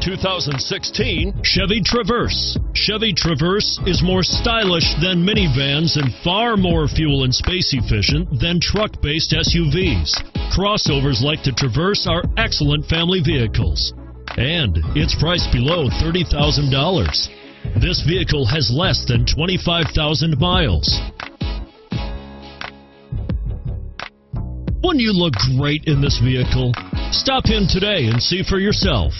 2016 Chevy Traverse. Chevy Traverse is more stylish than minivans and far more fuel and space efficient than truck based SUVs. Crossovers like the Traverse are excellent family vehicles. And it's priced below $30,000. This vehicle has less than 25,000 miles. Wouldn't you look great in this vehicle? Stop in today and see for yourself.